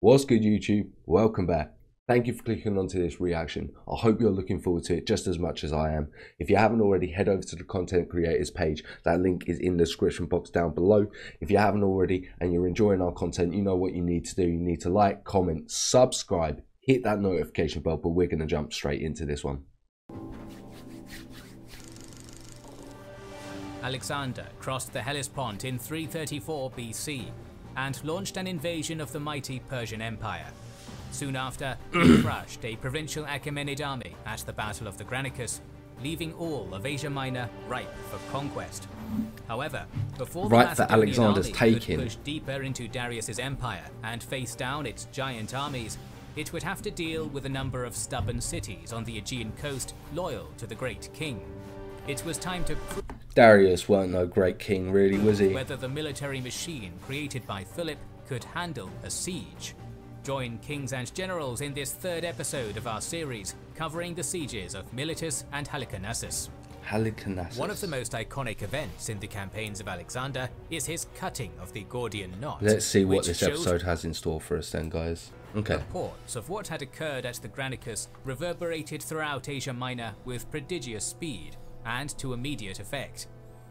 What's good YouTube? Welcome back. Thank you for clicking onto this reaction. I hope you're looking forward to it just as much as I am. If you haven't already, head over to the content creators page. That link is in the description box down below. If you haven't already and you're enjoying our content, you know what you need to do. You need to like, comment, subscribe, hit that notification bell, but we're going to jump straight into this one. Alexander crossed the Hellespont in 334 BC and launched an invasion of the mighty Persian Empire. Soon after, he crushed a provincial Achaemenid army at the Battle of the Granicus, leaving all of Asia Minor ripe for conquest. However, before the Right Macedonian Alexander's army taking. could push deeper into Darius's empire and face down its giant armies, it would have to deal with a number of stubborn cities on the Aegean coast loyal to the great king. It was time to. Darius weren't no great king, really, was he? whether the military machine created by Philip could handle a siege. Join kings and generals in this third episode of our series, covering the sieges of Miletus and Halicarnassus. Halicarnassus. One of the most iconic events in the campaigns of Alexander is his cutting of the Gordian knot. Let's see what this episode has in store for us then, guys. Okay. Reports of what had occurred at the Granicus reverberated throughout Asia Minor with prodigious speed and to immediate effect.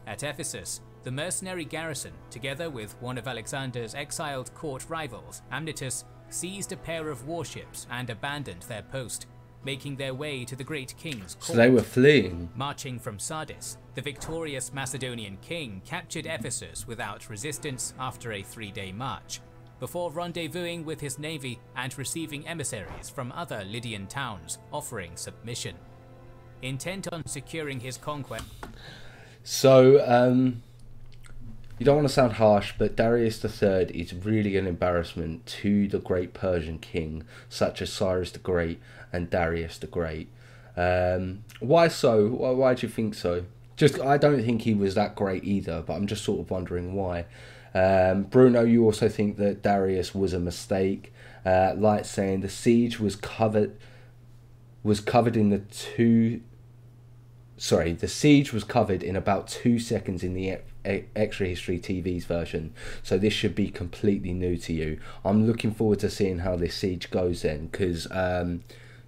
At Ephesus, the mercenary garrison, together with one of Alexander's exiled court rivals, Amyntas, seized a pair of warships and abandoned their post, making their way to the great king's court. So they were fleeing. Marching from Sardis, the victorious Macedonian king captured Ephesus without resistance after a three-day march, before rendezvousing with his navy and receiving emissaries from other Lydian towns offering submission. Intent on securing his conquest, So, um, you don't want to sound harsh, but Darius III is really an embarrassment to the great Persian king, such as Cyrus the Great and Darius the Great. Um, why so? Why, why do you think so? Just, I don't think he was that great either, but I'm just sort of wondering why. Um, Bruno, you also think that Darius was a mistake. Uh, Light saying the siege was covered was covered in the two sorry, the siege was covered in about two seconds in the Extra History TV's version, so this should be completely new to you. I'm looking forward to seeing how this siege goes then, because um,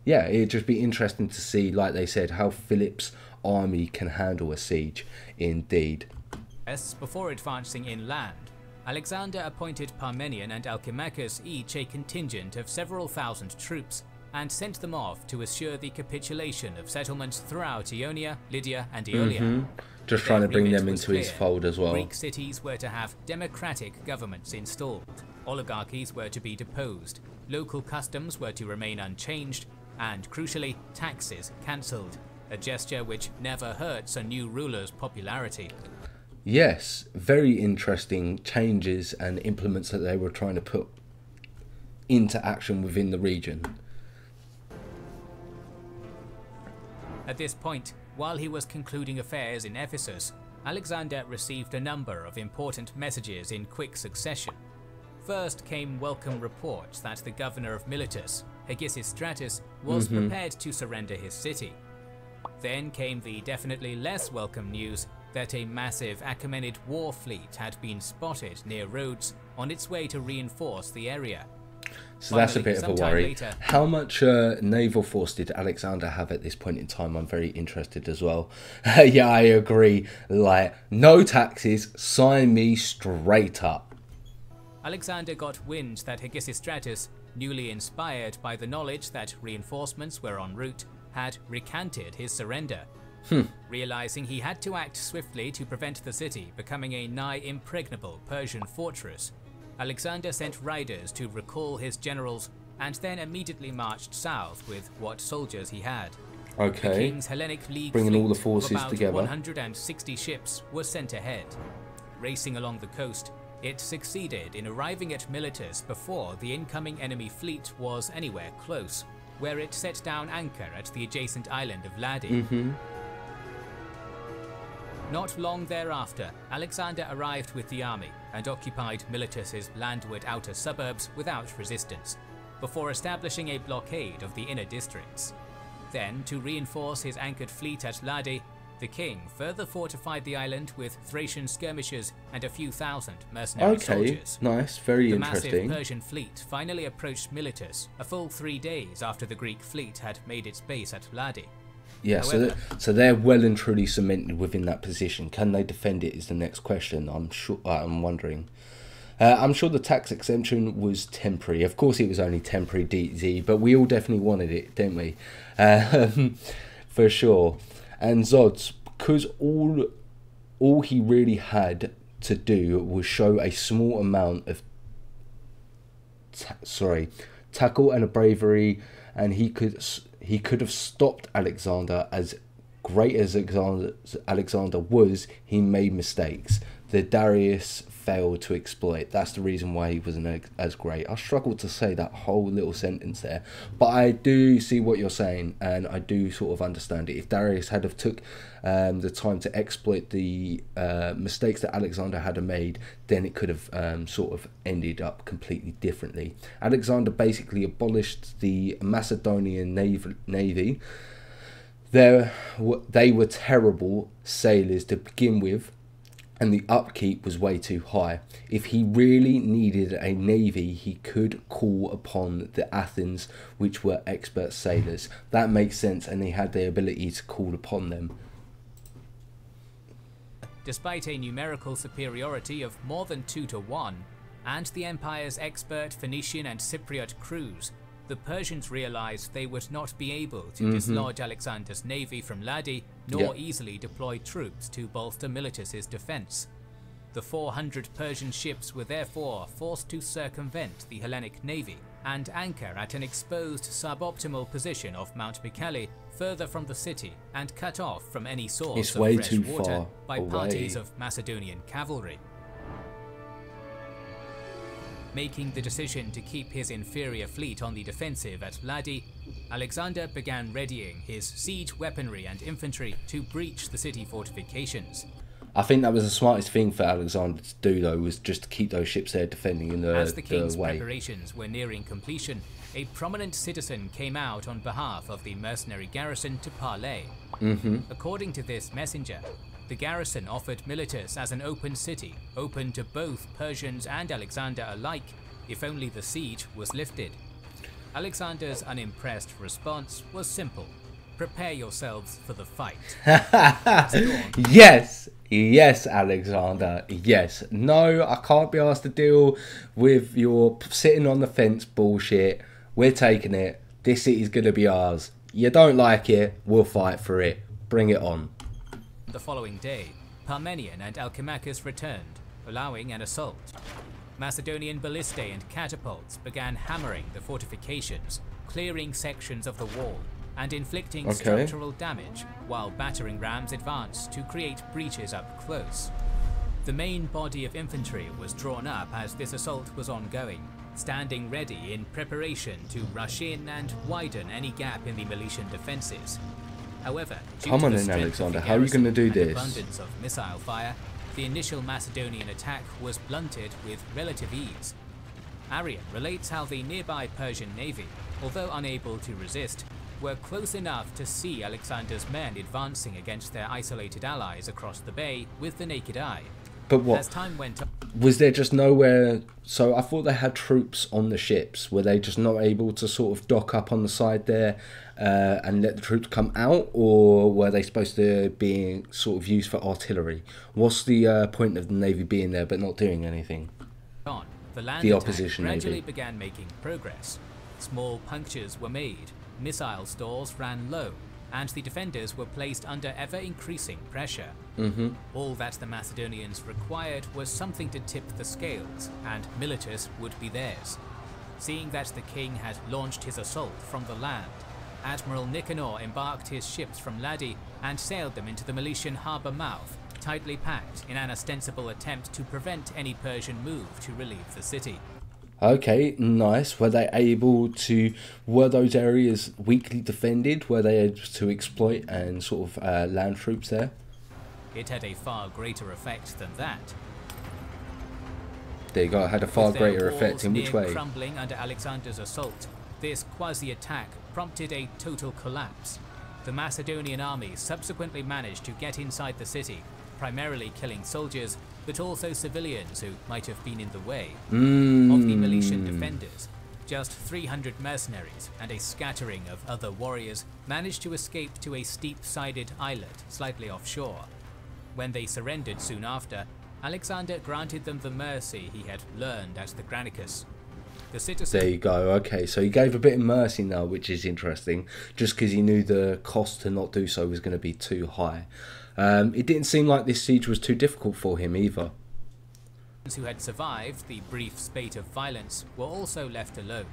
yeah, it'd just be interesting to see, like they said, how Philip's army can handle a siege. Indeed. before advancing inland. Alexander appointed Parmenion and Alcimachus each a contingent of several thousand troops and sent them off to assure the capitulation of settlements throughout Ionia, Lydia, and Aeolia. Mhm. Just Their trying to bring them into his fold as well. Greek cities were to have democratic governments installed, oligarchies were to be deposed, local customs were to remain unchanged, and crucially, taxes cancelled, a gesture which never hurts a new ruler's popularity. Yes, very interesting changes and implements that they were trying to put into action within the region. At this point, while he was concluding affairs in Ephesus, Alexander received a number of important messages in quick succession. First came welcome reports that the governor of Miletus, Hegesistratus, was mm-hmm. prepared to surrender his city. Then came the definitely less welcome news that a massive Achaemenid war fleet had been spotted near Rhodes on its way to reinforce the area. So that's a bit of a worry. later- How much uh, naval force did Alexander have at this point in time? I'm very interested as well. yeah, I agree. Like, no taxes, sign me straight up. Alexander got wind that Hegesistratus, newly inspired by the knowledge that reinforcements were en route, had recanted his surrender. Realizing he had to act swiftly to prevent the city becoming a nigh impregnable Persian fortress, Alexander sent riders to recall his generals and then immediately marched south with what soldiers he had. Okay. The King's Hellenic League Bringing all the forces about together. 160 ships was sent ahead. Racing along the coast, it succeeded in arriving at Miletus before the incoming enemy fleet was anywhere close, where it set down anchor at the adjacent island of Lade. Mm-hmm. Not long thereafter, Alexander arrived with the army and occupied Miletus's landward outer suburbs without resistance, before establishing a blockade of the inner districts. Then, to reinforce his anchored fleet at Lade, The king further fortified the island with Thracian skirmishers and a few thousand mercenary Okay, soldiers. nice, very The interesting. massive Persian fleet finally approached Miletus a full three days after the Greek fleet had made its base at Lade. Yeah, so so they're well and truly cemented within that position. Can they defend it? Is the next question. I'm sure. Uh, I'm wondering. Uh, I'm sure the tax exemption was temporary. Of course, it was only temporary, DZ, but we all definitely wanted it, didn't we? Um, for sure. And Zods, because all all he really had to do was show a small amount of ta- sorry, tackle and a bravery, and he could he could have stopped Alexander. As great as Alexander was, he made mistakes. The Darius failed to exploit. That's the reason why he wasn't as great. I struggled to say that whole little sentence there, but I do see what you're saying, and I do sort of understand it. If Darius had have took um, the time to exploit the uh, mistakes that Alexander had made, then it could have um, sort of ended up completely differently. Alexander basically abolished the Macedonian nav- navy. There, they were terrible sailors to begin with and the upkeep was way too high. If he really needed a navy, he could call upon the Athens, which were expert sailors. That makes sense, and he had the ability to call upon them. Despite a numerical superiority of more than 2 to 1, and the Empire's expert Phoenician and Cypriot crews, the Persians realized they would not be able to mm-hmm. dislodge Alexander's navy from Lade, nor Yeah. easily deploy troops to bolster Miletus's defense. The 400 Persian ships were therefore forced to circumvent the Hellenic navy and anchor at an exposed suboptimal position off Mount Mycale, further from the city and cut off from any source It's of fresh water by away. parties of Macedonian cavalry. Making the decision to keep his inferior fleet on the defensive at Lade, Alexander began readying his siege weaponry and infantry to breach the city fortifications. I think that was the smartest thing for Alexander to do, though, was just to keep those ships there defending in the, As the king's the way. preparations were nearing completion, a prominent citizen came out on behalf of the mercenary garrison to parley. Mm-hmm. According to this messenger, the garrison offered Miletus as an open city, open to both Persians and Alexander alike, if only the siege was lifted. Alexander's unimpressed response was simple prepare yourselves for the fight. Yes, yes, Alexander. Yes. No, I can't be asked to deal with your sitting on the fence bullshit. We're taking it. This city's gonna be ours. You don't like it, we'll fight for it. Bring it on. The following day, Parmenion and Alcimachus returned, allowing an assault. Macedonian ballistae and catapults began hammering the fortifications, clearing sections of the wall, and inflicting Okay. structural damage, while battering rams advanced to create breaches up close. The main body of infantry was drawn up as this assault was ongoing, standing ready in preparation to rush in and widen any gap in the Miletian defences. However, Come on in, Alexander, how are you gonna do this? abundance of missile fire, the initial Macedonian attack was blunted with relative ease. Arrian relates how the nearby Persian navy, although unable to resist, were close enough to see Alexander's men advancing against their isolated allies across the bay with the naked eye. But As what time went was there just nowhere so I thought they had troops on the ships. Were they just not able to sort of dock up on the side there uh, and let the troops come out or were they supposed to be sort of used for artillery? What's the uh, point of the navy being there but not doing anything? on, the land The opposition gradually navy. began making progress. Small punctures were made, missile stores ran low, and the defenders were placed under ever increasing pressure. Mm-hmm. All that the Macedonians required was something to tip the scales, and Miletus would be theirs. Seeing that the king had launched his assault from the land, Admiral Nicanor embarked his ships from Lade and sailed them into the Miletian harbour mouth, tightly packed in an ostensible attempt to prevent any Persian move to relieve the city. Okay, nice. Were they able to? Were those areas weakly defended? Were they able to exploit and sort of uh, land troops there? It had a far greater effect than that. There you go. It had a far greater effect. In which way? Crumbling under Alexander's assault, this quasi-attack prompted a total collapse. the Macedonian army subsequently managed to get inside the city, primarily killing soldiers, but also civilians who might have been in the way. Mm. Of the Milesian defenders, just 300 mercenaries and a scattering of other warriors managed to escape to a steep-sided islet slightly offshore. When they surrendered soon after, Alexander granted them the mercy he had learned at the Granicus. The citizens There you go. Okay, so he gave a bit of mercy now, which is interesting, just because he knew the cost to not do so was going to be too high. Um, it didn't seem like this siege was too difficult for him either. who had survived the brief spate of violence were also left alone.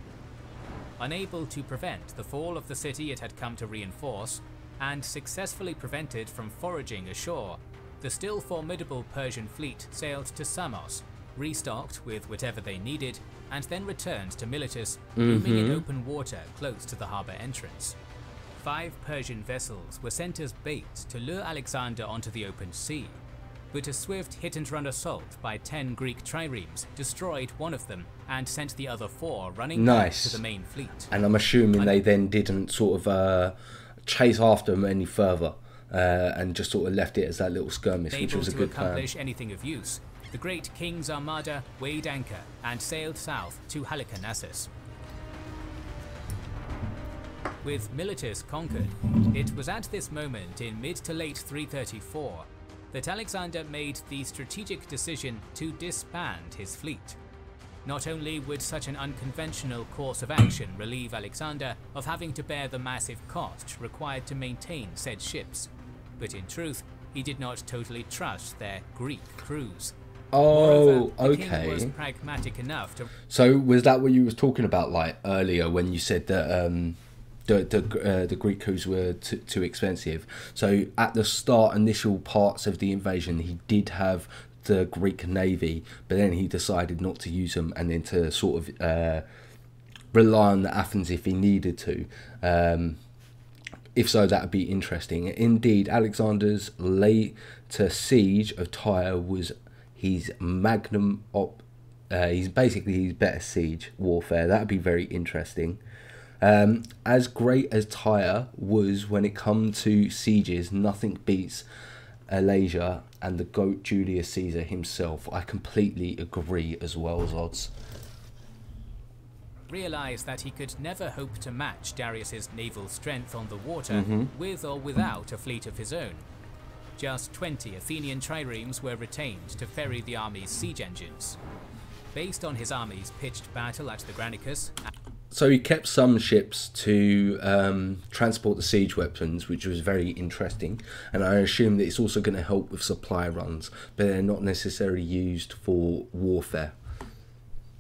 Unable to prevent the fall of the city it had come to reinforce, and successfully prevented from foraging ashore, the still formidable Persian fleet sailed to Samos, restocked with whatever they needed, and then returned to Miletus, moving in open water close to the harbour entrance. Five Persian vessels were sent as bait to lure Alexander onto the open sea, but a swift hit-and-run assault by ten Greek triremes destroyed one of them and sent the other four running Nice. back to the main fleet. And I'm assuming they then didn't sort of uh, chase after them any further uh, and just sort of left it as that little skirmish, which was a good plan. To accomplish anything of use, the great king's armada weighed anchor and sailed south to Halicarnassus. With Miletus conquered, it was at this moment in mid to late 334 that Alexander made the strategic decision to disband his fleet. Not only would such an unconventional course of action relieve Alexander of having to bear the massive cost required to maintain said ships, but in truth, he did not totally trust their Greek crews. Oh, Moreover, king was okay. pragmatic enough to So was that what you was talking about like earlier when you said that um, the the uh, the Greek crews were too, too expensive? So at the start, initial parts of the invasion, he did have the Greek navy, but then he decided not to use them and then to sort of uh, rely on the Athens if he needed to. Um, if so, that would be interesting. Indeed, Alexander's later siege of Tyre was his magnum op. Uh, he's basically his better siege warfare. That would be very interesting. Um, as great as Tyre was when it come to sieges, nothing beats Alesia and the goat Julius Caesar himself. I completely agree as well as odds. Realize that he could never hope to match Darius's naval strength on the water Mm-hmm. with or without a fleet of his own. Just 20 Athenian triremes were retained to ferry the army's siege engines. Based on his army's pitched battle at the Granicus, So he kept some ships to um, transport the siege weapons, which was very interesting. And I assume that it's also going to help with supply runs, but they're not necessarily used for warfare.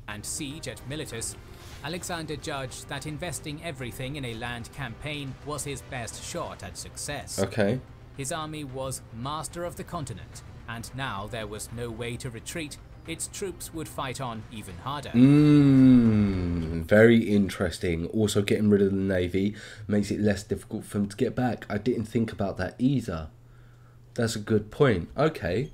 and siege at Miletus, Alexander judged that investing everything in a land campaign was his best shot at success. Okay. His army was master of the continent, and now there was no way to retreat. Its troops would fight on even harder. Mmm, very interesting. Also, getting rid of the navy makes it less difficult for them to get back. I didn't think about that either. That's a good point. Okay.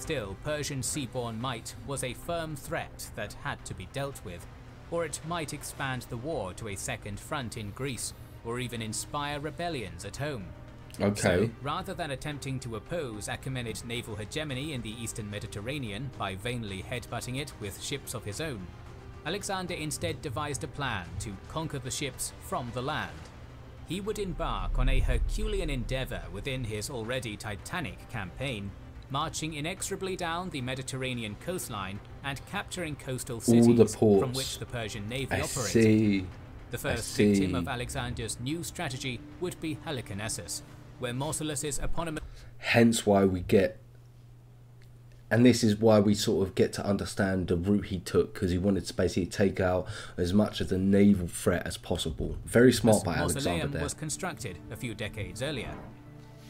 Still, Persian seaborne might was a firm threat that had to be dealt with, or it might expand the war to a second front in Greece, or even inspire rebellions at home. Okay. So, rather than attempting to oppose Achaemenid naval hegemony in the eastern Mediterranean by vainly headbutting it with ships of his own, Alexander instead devised a plan to conquer the ships from the land. He would embark on a Herculean endeavour within his already titanic campaign, marching inexorably down the Mediterranean coastline and capturing coastal cities from which the Persian navy I operated. see. The first victim of Alexander's new strategy would be Halicarnassus, where Mausolus's eponymous hence why we get and this is why we sort of get to understand the route he took because he wanted to basically take out as much of the naval threat as possible very smart by alexander mausoleum there was constructed a few decades earlier.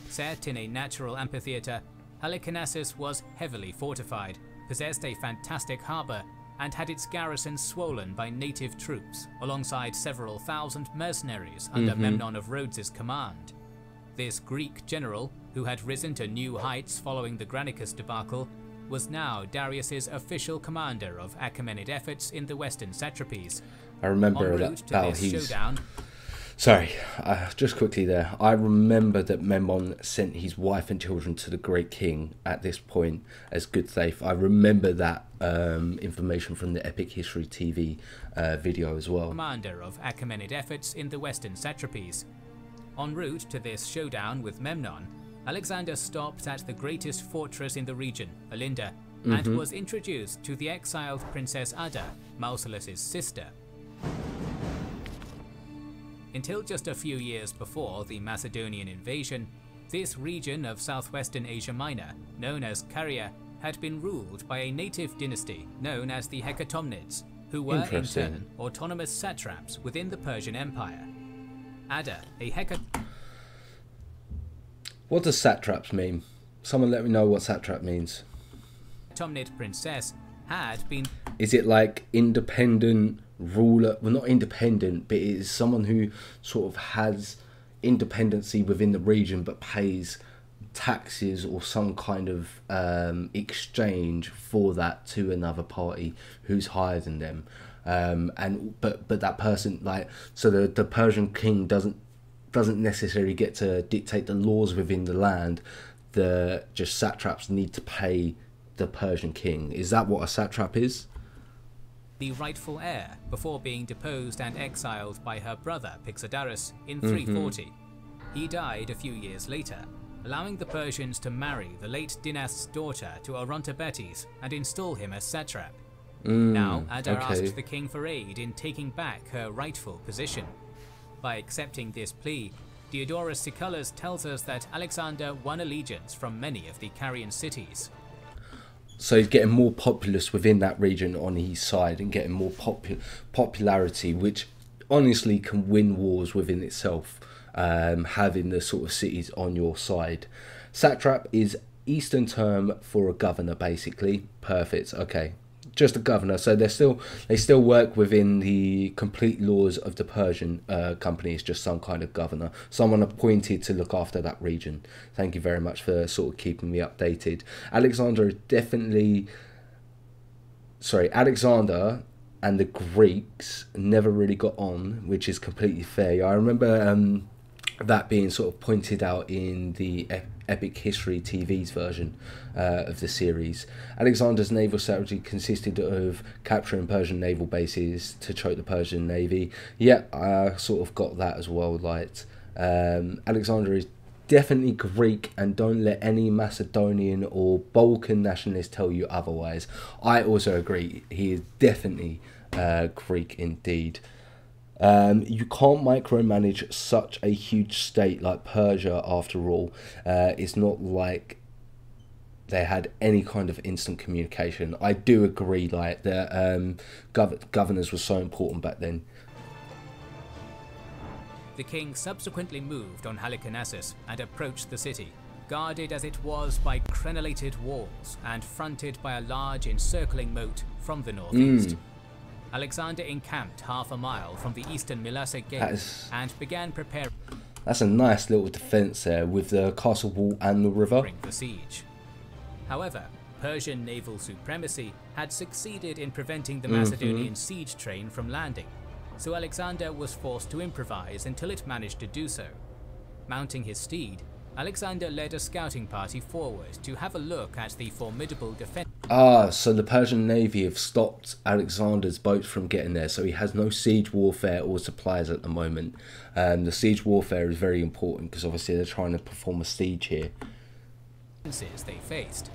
Set in a natural amphitheatre, Halicarnassus was heavily fortified, possessed a fantastic harbour, and had its garrison swollen by native troops, alongside several thousand mercenaries under Mm-hmm. Memnon of Rhodes' command. This Greek general, who had risen to new heights following the Granicus debacle, was now Darius's official commander of Achaemenid efforts in the western satrapies. i remember that route to about this his showdown, Sorry, uh, just quickly there. I remember that Memnon sent his wife and children to the Great King at this point as good faith. I remember that um, information from the Epic History TV uh, video as well. Commander of Achaemenid efforts in the western satrapies. En route to this showdown with Memnon, Alexander stopped at the greatest fortress in the region, Alinda, mm -hmm. and was introduced to the exiled Princess Ada, Mausolus' sister. Until just a few years before the Macedonian invasion, this region of southwestern Asia Minor, known as Caria, had been ruled by a native dynasty known as the Hecatomnids, who were in turn autonomous satraps within the Persian Empire. Ada, a Hecat... What does satraps mean? Someone let me know what satrap means. Tomnid princess had been... Is it like independent ruler, well, not independent, but is someone who sort of has independency within the region but pays taxes or some kind of um, exchange for that to another party who's higher than them. Um, and but but that person like so the the Persian king doesn't doesn't necessarily get to dictate the laws within the land. The just satraps need to pay the Persian king. Is that what a satrap is? The rightful heir before being deposed and exiled by her brother Pixodarus in 340. Mm -hmm. He died a few years later, allowing the Persians to marry the late dynast's daughter to Orontobates and install him as satrap. Mm, now, Ada okay. asked the king for aid in taking back her rightful position. By accepting this plea, Diodorus Siculus tells us that Alexander won allegiance from many of the Carian cities, so he's getting more populous within that region on his side and getting more popu- popularity, which honestly can win wars within itself, um, having the sort of cities on your side. Satrap is Eastern term for a governor, basically. Perfect. Okay, just a governor. So they still they still work within the complete laws of the Persian uh, company. It's just some kind of governor, someone appointed to look after that region. Thank you very much for sort of keeping me updated. Alexander definitely. Sorry, Alexander and the Greeks never really got on, which is completely fair. I remember um, that being sort of pointed out in the Epic History TV's version uh, of the series. Alexander's naval strategy consisted of capturing Persian naval bases to choke the Persian navy. Yeah, I sort of got that as well. Like um, Alexander is definitely Greek, and don't let any Macedonian or Balkan nationalist tell you otherwise. I also agree. He is definitely uh, Greek indeed. Um, you can't micromanage such a huge state like Persia, after all. Uh, it's not like they had any kind of instant communication. I do agree, like, that um, gov- governors were so important back then. The king subsequently moved on Halicarnassus and approached the city, guarded as it was by crenellated walls and fronted by a large encircling moat from the northeast. Mm. Alexander encamped half a mile from the eastern Mylasa gate is, and began preparing. That's a nice little defence there with the castle wall and the river. The siege. However, Persian naval supremacy had succeeded in preventing the mm -hmm. Macedonian siege train from landing, so Alexander was forced to improvise until it managed to do so. Mounting his steed, Alexander led a scouting party forward to have a look at the formidable defense. Ah, so the Persian navy have stopped Alexander's boats from getting there, so he has no siege warfare or supplies at the moment. Um, the siege warfare is very important because obviously they're trying to perform a siege here. They faced.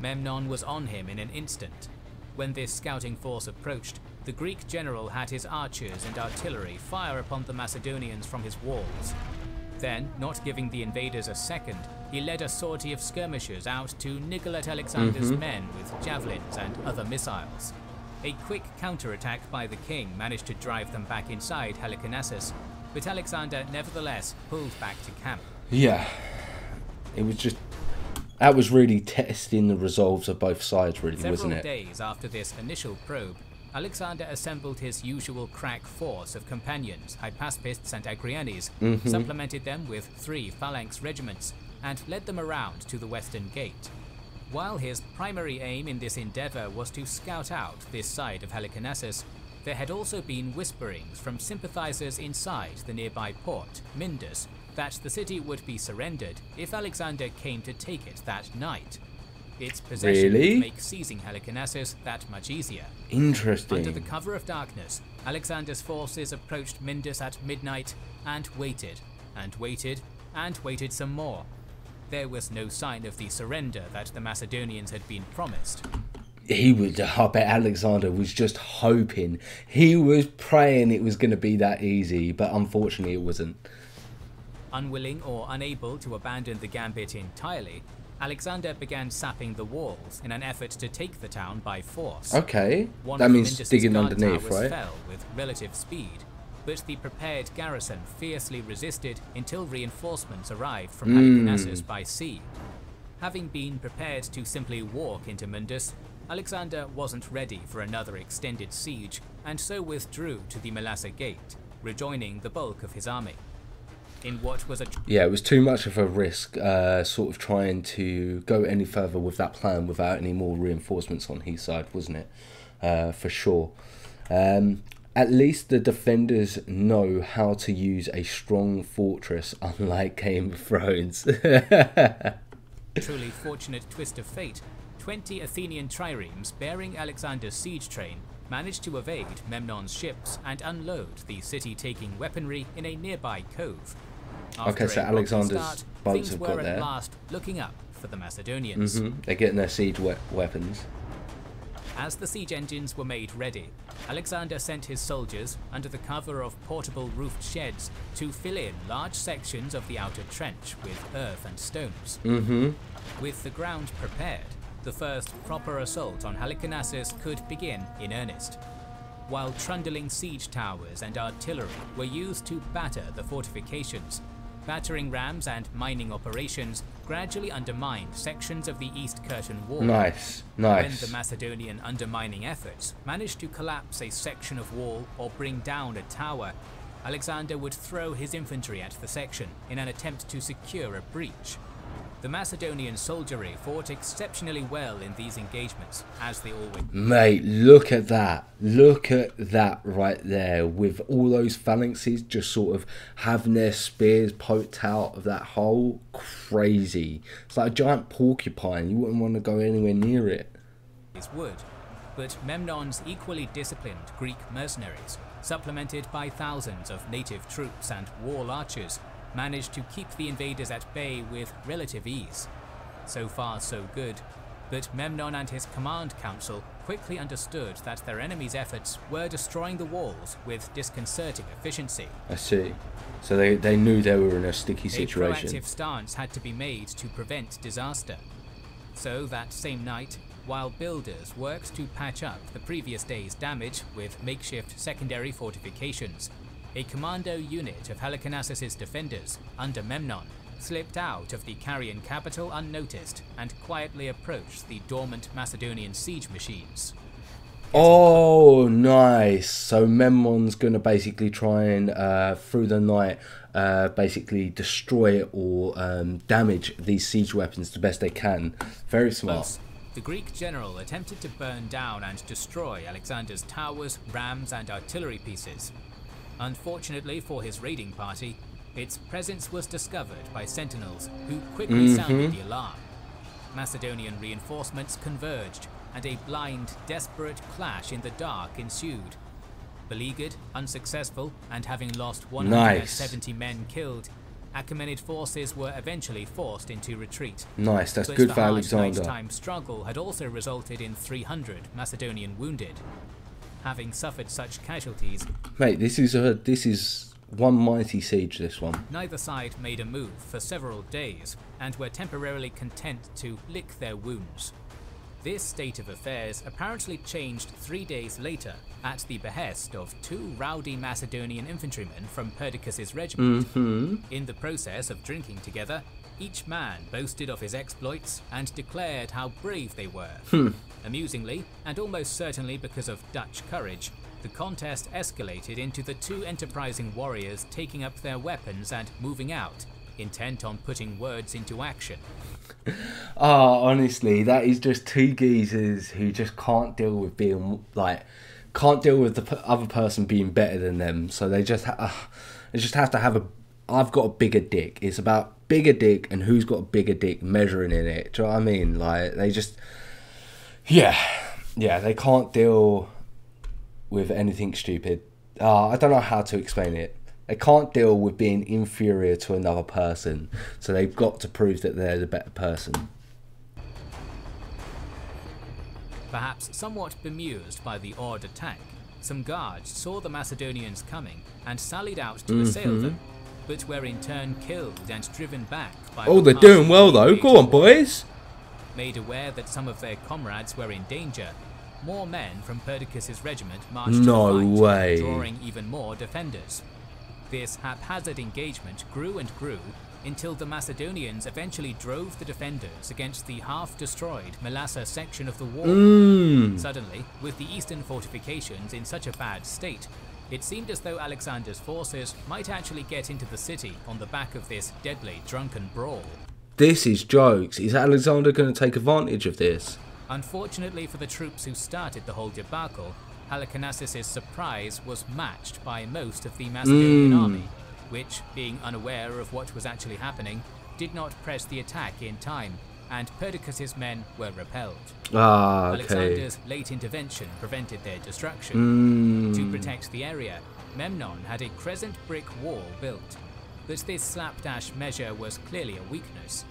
Memnon was on him in an instant. When this scouting force approached, the Greek general had his archers and artillery fire upon the Macedonians from his walls. Then, not giving the invaders a second, he led a sortie of skirmishers out to niggle at Alexander's mm -hmm. men with javelins and other missiles. A quick counterattack by the king managed to drive them back inside Halicarnassus, but Alexander nevertheless pulled back to camp. Yeah, it was just that was really testing the resolves of both sides, really, Several wasn't it? days after this initial probe, Alexander assembled his usual crack force of companions, Hypaspists and Agrianes, mm -hmm. supplemented them with three phalanx regiments, and led them around to the western gate. While his primary aim in this endeavour was to scout out this side of Halicarnassus, there had also been whisperings from sympathizers inside the nearby port, Myndus, that the city would be surrendered if Alexander came to take it that night. Its possession Really? makes seizing Halicarnassus that much easier. Interesting. Under the cover of darkness, Alexander's forces approached Myndus at midnight and waited, and waited, and waited some more. There was no sign of the surrender that the Macedonians had been promised. he was I bet Alexander was just hoping he was praying it was going to be that easy but unfortunately it wasn't Unwilling or unable to abandon the gambit entirely, Alexander began sapping the walls in an effort to take the town by force. okay One that means digging underneath right fell with relative speed, but the prepared garrison fiercely resisted until reinforcements arrived from. Hmm. Halicarnassus by sea. Having been prepared to simply walk into Myndus, Alexander wasn't ready for another extended siege and so withdrew to the Mylasa Gate, rejoining the bulk of his army. In what was a yeah it was too much of a risk uh, sort of trying to go any further with that plan without any more reinforcements on his side wasn't it? Uh, for sure. Um, at least the defenders know how to use a strong fortress unlike Game of Thrones. Truly fortunate twist of fate, 20 Athenian triremes bearing Alexander's siege train managed to evade Memnon's ships and unload the city-taking weaponry in a nearby cove. Okay, so Alexander's start, boats have were got at there. last looking up for the Macedonians. Mhm, they're getting their siege we- weapons As the siege engines were made ready, Alexander sent his soldiers, under the cover of portable roofed sheds, to fill in large sections of the outer trench with earth and stones. mm-hmm With the ground prepared, the first proper assault on Halicarnassus could begin in earnest. While trundling siege towers and artillery were used to batter the fortifications, battering rams and mining operations gradually undermined sections of the East Curtain Wall. nice nice. When the Macedonian undermining efforts managed to collapse a section of wall or bring down a tower, Alexander would throw his infantry at the section in an attempt to secure a breach. The Macedonian soldiery fought exceptionally well in these engagements, as they always Mate, look at that. Look at that right there with all those phalanxes just sort of having their spears poked out of that hole. Crazy. It's like a giant porcupine. You wouldn't want to go anywhere near it. would. But Memnon's equally disciplined Greek mercenaries, supplemented by thousands of native troops and wall archers, managed to keep the invaders at bay with relative ease. So far, so good. But Memnon and his command council quickly understood that their enemy's efforts were destroying the walls with disconcerting efficiency. I see. So they, they knew they were in a sticky situation. A proactive stance had to be made to prevent disaster. So that same night, while builders worked to patch up the previous day's damage with makeshift secondary fortifications, a commando unit of Halicarnassus's defenders, under Memnon, slipped out of the Carian capital unnoticed and quietly approached the dormant Macedonian siege machines. Oh, nice. So Memnon's going to basically try and, uh, through the night, uh, basically destroy or um, damage these siege weapons the best they can. Very smart. The Greek general attempted to burn down and destroy Alexander's towers, rams, and artillery pieces. Unfortunately for his raiding party, its presence was discovered by sentinels who quickly mm-hmm. sounded the alarm. Macedonian reinforcements converged, and a blind, desperate clash in the dark ensued. Beleaguered, unsuccessful, and having lost 170 men killed, Achaemenid forces were eventually forced into retreat. Nice. That's But good the for Alexander. nighttime struggle had also resulted in 300 Macedonian wounded. Having suffered such casualties, Mate, this is a this is one mighty siege. This one. neither side made a move for several days and were temporarily content to lick their wounds. This state of affairs apparently changed three days later at the behest of two rowdy Macedonian infantrymen from Perdiccas's regiment. Mm -hmm. In the process of drinking together, each man boasted of his exploits and declared how brave they were. Amusingly, and almost certainly because of Dutch courage, the contest escalated into the two enterprising warriors taking up their weapons and moving out, intent on putting words into action. Ah, honestly, that is just two geezers who just can't deal with being like can't deal with the other person being better than them, so they just uh, they just have to have a. I've got a bigger dick. It's about bigger dick and who's got a bigger dick measuring in it. Do you know what I mean? Like they just, yeah, yeah, they can't deal with anything stupid. Uh, I don't know how to explain it. They can't deal with being inferior to another person, so they've got to prove that they're the better person. Perhaps somewhat bemused by the odd attack, some guards saw the Macedonians coming and sallied out to assail them, but were in turn killed and driven back by Oh, the they're doing well though. Go on, boys. Made aware that some of their comrades were in danger, more men from Perdiccas's regiment marched No to fight, way. drawing even more defenders. This haphazard engagement grew and grew until the Macedonians eventually drove the defenders against the half-destroyed Mylasa section of the wall. Mm. Suddenly, with the eastern fortifications in such a bad state, it seemed as though Alexander's forces might actually get into the city on the back of this deadly drunken brawl. This is jokes. Is Alexander going to take advantage of this? Unfortunately for the troops who started the whole debacle, Halicarnassus' surprise was matched by most of the Macedonian Mm. army, which, being unaware of what was actually happening, did not press the attack in time, and Perdiccas' men were repelled. Ah, okay. Alexander's late intervention prevented their destruction. To Mm. protect the area, Memnon had a crescent brick wall built, but this slapdash measure was clearly a weakness.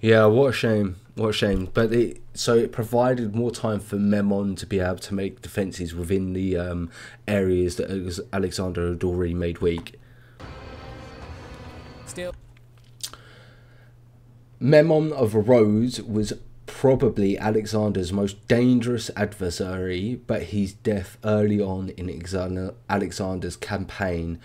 Yeah, what a shame. What a shame. But it so it provided more time for Memon to be able to make defenses within the um, areas that Alexander had already made weak. Still, Memon of Rhodes was probably Alexander's most dangerous adversary, but his death early on in Alexander's campaign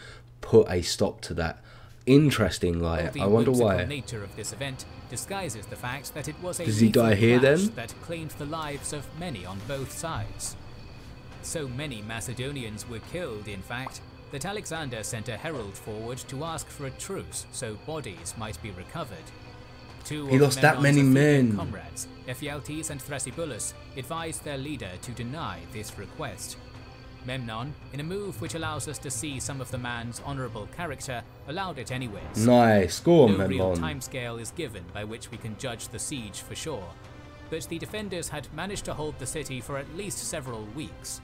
put a stop to that. Interesting, like I wonder why. nature of this event disguises the fact that it was a Does he die here then? that claimed the lives of many on both sides. So many Macedonians were killed, in fact, that Alexander sent a herald forward to ask for a truce so bodies might be recovered. Two He lost that many men. Comrades, Ephialtes and Thrasybulus, advised their leader to deny this request. Memnon, in a move which allows us to see some of the man's honourable character, allowed it anyways. Nice. Go on, No real timescale is given by which we can judge the siege for sure, but the defenders had managed to hold the city for at least several weeks.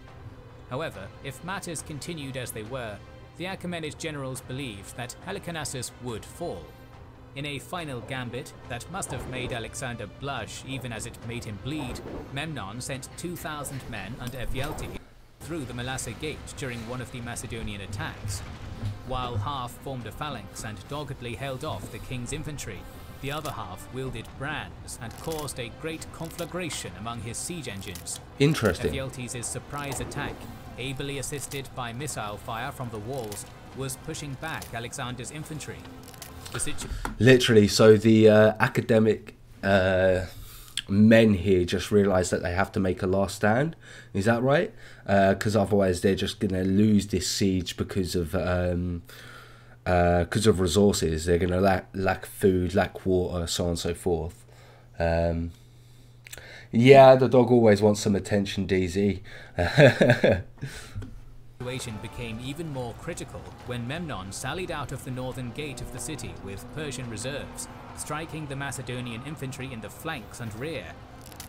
However, if matters continued as they were, the Achaemenid generals believed that Halicarnassus would fall. In a final gambit that must have made Alexander blush even as it made him bleed, Memnon sent 2,000 men under Ephialtes through the Mylasa Gate during one of the Macedonian attacks. While half formed a phalanx and doggedly held off the king's infantry, the other half wielded brands and caused a great conflagration among his siege engines. Interesting. Ephialtes' surprise attack, ably assisted by missile fire from the walls, was pushing back Alexander's infantry. Literally, so the uh, academic uh, men here just realise that they have to make a last stand. Is that right? Because otherwise, they're just going to lose this siege because of um, because of resources. They're going to lack lack food, lack water, so on and so forth. Um, yeah, the dog always wants some attention, DZ. situation became even more critical when Memnon sallied out of the northern gate of the city with Persian reserves, striking the Macedonian infantry in the flanks and rear.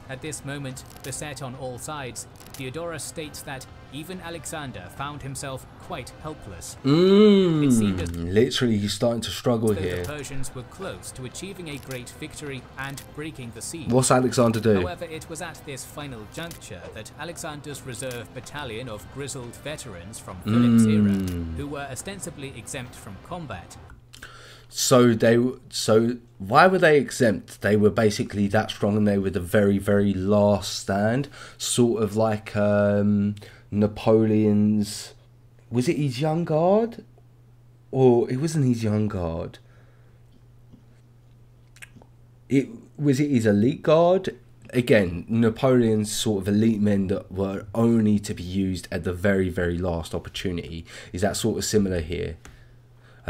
At this moment, beset on all sides, Diodorus states that even Alexander found himself quite helpless. It seemed as Mm, literally, he's starting to struggle here. the Persians were close to achieving a great victory and breaking the siege. What's Alexander do? However, it was at this final juncture that Alexander's reserve battalion of grizzled veterans from Philip's era, Hmm. who were ostensibly exempt from combat, So they so why were they exempt? They were basically that strong, and they were the very very last stand, sort of like um, Napoleon's. Was it his young guard, or it wasn't his young guard? It was it his elite guard. Again, Napoleon's sort of elite men that were only to be used at the very very last opportunity. Is that sort of similar here?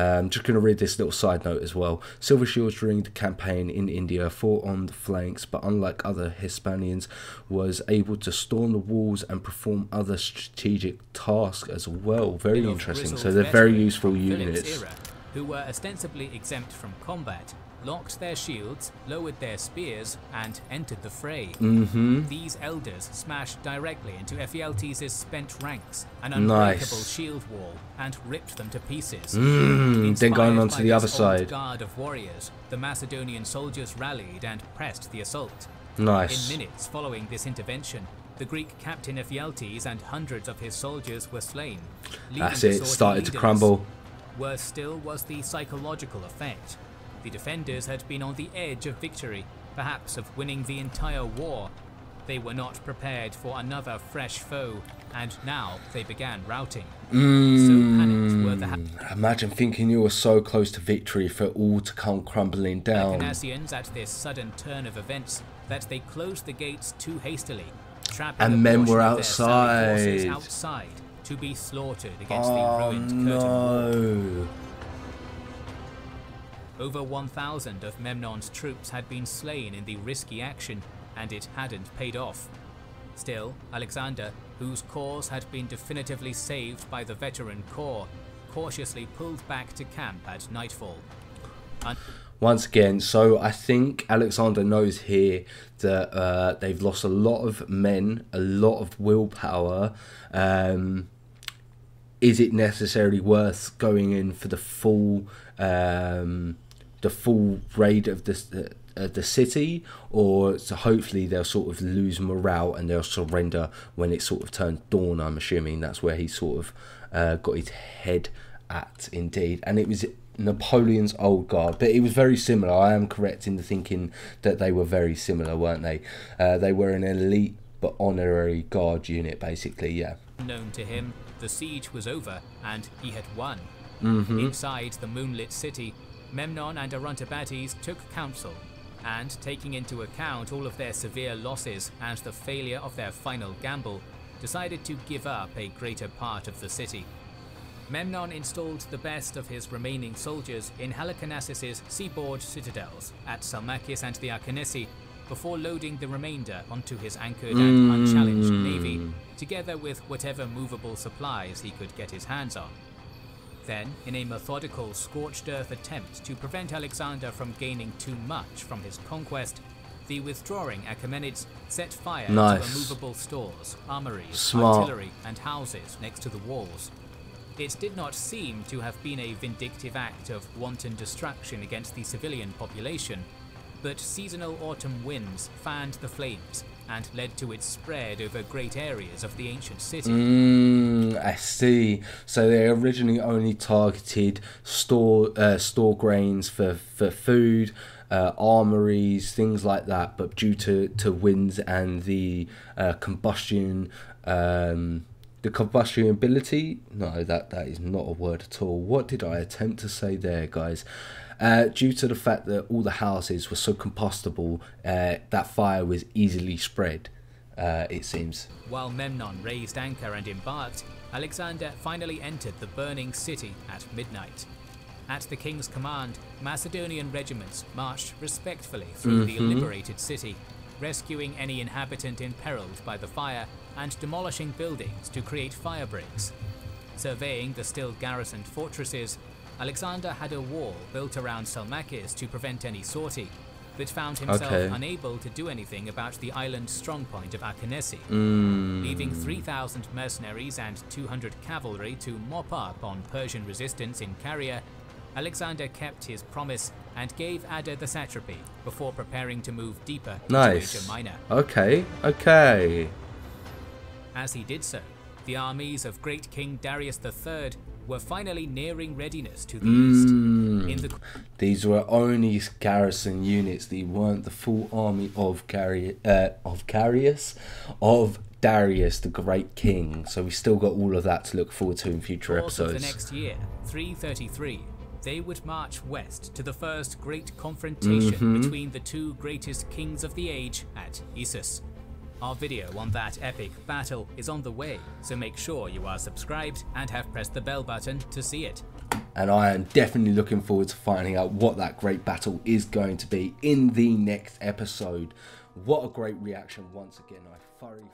Um, just going to read this little side note as well. Silver Shields during the campaign in India fought on the flanks, but unlike other Hispanians, was able to storm the walls and perform other strategic tasks as well. Very interesting. So they're very useful units. Era, who were ostensibly exempt from combat, locked their shields, lowered their spears, and entered the fray. Mm-hmm. These elders smashed directly into Ephialtes' spent ranks, an unbreakable Nice. shield wall, and ripped them to pieces. Mm, then going on to the other side. guard of warriors, the Macedonian soldiers rallied and pressed the assault. Nice. In minutes following this intervention, the Greek captain Ephialtes and hundreds of his soldiers were slain. That's it. Started to crumble. Worse still was the psychological effect. The defenders had been on the edge of victory, perhaps of winning the entire war. They were not prepared for another fresh foe, and now they began routing. So panicked were the hmm. Imagine thinking you were so close to victory for it all to come crumbling down. The Halicarnassians at this sudden turn of events that they closed the gates too hastily, And men were of their Salic forces outside. outside to be slaughtered against Oh the ruined oh, curtain wall. no. Over 1,000 of Memnon's troops had been slain in the risky action, and it hadn't paid off. Still, Alexander, whose cause had been definitively saved by the veteran corps, cautiously pulled back to camp at nightfall. Once again, so I think Alexander knows here that uh, they've lost a lot of men, a lot of willpower. Um, is it necessarily worth going in for the full, um, the full raid of the uh, the city, or so hopefully they'll sort of lose morale and they'll surrender when it sort of turns dawn. I'm assuming that's where he sort of uh, got his head at, indeed, and it was Napoleon's old guard, but it was very similar. I am correct in the thinking that they were very similar, weren't they? Uh, they were an elite but honorary guard unit, basically. Yeah. Known to him, the siege was over and he had won. Mm-hmm. Inside the moonlit city, Memnon and Orontobates took counsel, and taking into account all of their severe losses and the failure of their final gamble, decided to give up a greater part of the city. Memnon installed the best of his remaining soldiers in Halicarnassus' seaboard citadels at Salmacis and the Arcanesi before loading the remainder onto his anchored and hmm. unchallenged navy, together with whatever movable supplies he could get his hands on. Then, in a methodical scorched earth attempt to prevent Alexander from gaining too much from his conquest, the withdrawing Achaemenids set fire Nice. to immovable stores, armories, Smart. artillery, and houses next to the walls. It did not seem to have been a vindictive act of wanton destruction against the civilian population, but seasonal autumn winds fanned the flames and led to its spread over great areas of the ancient city. Mm, I see. So they originally only targeted store uh, store grains for for food, uh, armories, things like that. But due to to winds and the uh, combustion, um, the combustibility. No, that that is not a word at all. What did I attempt to say there, guys? Uh, due to the fact that all the houses were so combustible, uh, that fire was easily spread. Uh, it seems. While Memnon raised anchor and embarked, Alexander finally entered the burning city at midnight. At the king's command, Macedonian regiments marched respectfully through the liberated city, rescuing any inhabitant imperiled by the fire and demolishing buildings to create fire breaks. Surveying the still garrisoned fortresses, Alexander had a wall built around Salmacis to prevent any sortie, but found himself Okay. unable to do anything about the island's strongpoint of Akanesi Mm. leaving 3,000 mercenaries and 200 cavalry to mop up on Persian resistance in Caria, Alexander kept his promise and gave Ada the satrapy before preparing to move deeper Nice. into Asia Minor. Okay, okay. As he did so, the armies of great King Darius III were finally nearing readiness to the east. In the These were only garrison units. They weren't the full army of Gary, uh, of Carius, of Darius, the great king. So we still got all of that to look forward to in future of the next year, 333, they would march west to the first great confrontation Mm-hmm. between the two greatest kings of the age at Issus. Our video on that epic battle is on the way, so make sure you are subscribed and have pressed the bell button to see it. and I am definitely looking forward to finding out what that great battle is going to be in the next episode. What a great reaction once again. I thoroughly